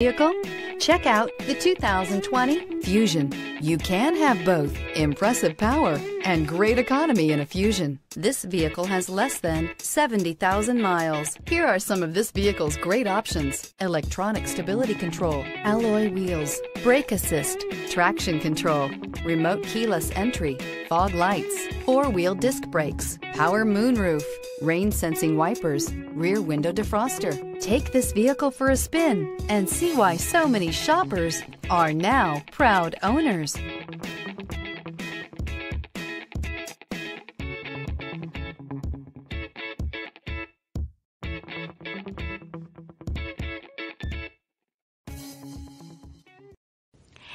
vehicle? Check out the 2020 Fusion. You can have both impressive power and great economy in a Fusion. This vehicle has less than 70,000 miles. Here are some of this vehicle's great options. Electronic stability control, alloy wheels, brake assist, traction control, remote keyless entry, fog lights, four-wheel disc brakes, power moonroof, rain sensing wipers, rear window defroster. Take this vehicle for a spin and see why so many shoppers are now proud owners.